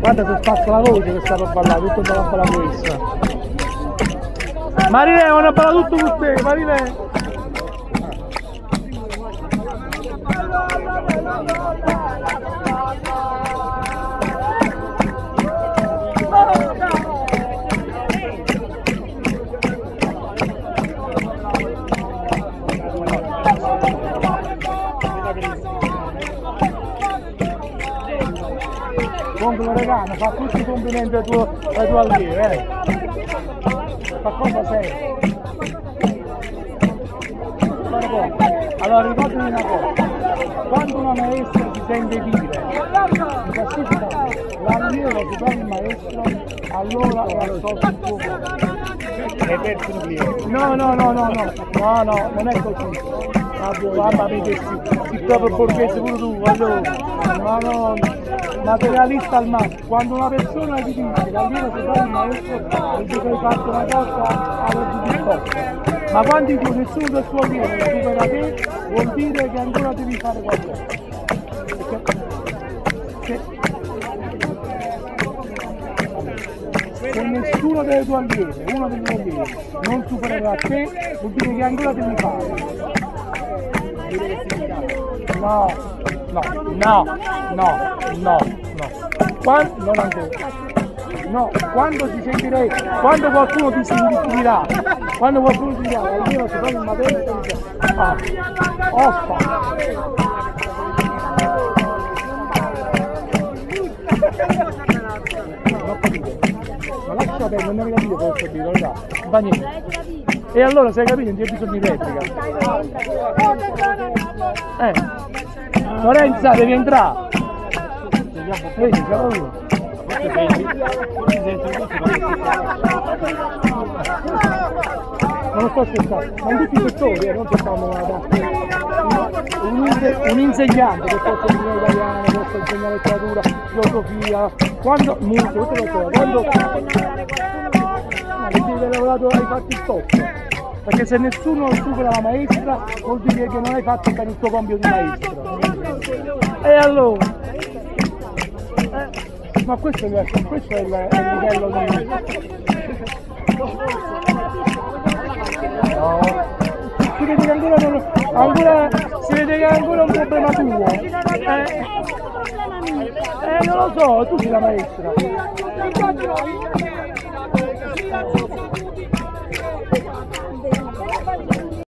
Guarda se spazza la voce che sta per ballare, tutto per la balla questa. Marile, una balla tutto con te, Marile! Contro regano, fa tutti i complimenti ai tuoi, ai tuoi allievi, eh. Ma cosa sei? Allora ricordati una cosa, quando una maestra si sente dire in caso l'allievo si fa il maestro, allora è assolto il tuo Hai perso un cliente. No, no, no, no, no, no, no, non è così. Mamma mia, che si proprio borghese pure tu, allora. Ma no, materialista al massimo. Quando una persona ti dice l'allievo si fa il maestro, vuol dire che hai fatto una cosa alla giudizione. Ma quando tu nessuno del tuo allievo lo supera te, vuol dire che ancora devi fare qualcosa. Perché- se- se nessuno dei tuoi allievi, uno dei tuoi allievi, non supererà te, vuol dire che ancora devi fare. No, no, no, no, no, no. Quando, non ancora. No, quando ti sentirai, quando qualcuno ti si dirà, quando qualcuno ti dirà, allora si fa il materia ah, offa. Perdere, non hai capito cosa ho capito, allora, fa niente. E allora se hai capito non c'è bisogno di replica. Eh. Lorenza, devi entrare. Vedi, siamo uno. Non lo sto scherzando, ma in tutti i settori, eh, non soltanto nella parte. Un, un insegnante che può insegnare italiano, può insegnare letteratura, filosofia, quando, musica, tutte le cose, quando ma che devi aver lavorato hai fatto il top. Perché se nessuno supera la maestra vuol dire che non hai fatto bene il tuo compito di maestro. E allora? Eh, ma questo è, il- questo è il, è il livello di... No. Che ancora, ancora si vede che è ancora un problema tuo. Eh, eh non lo so, tu sei la maestra.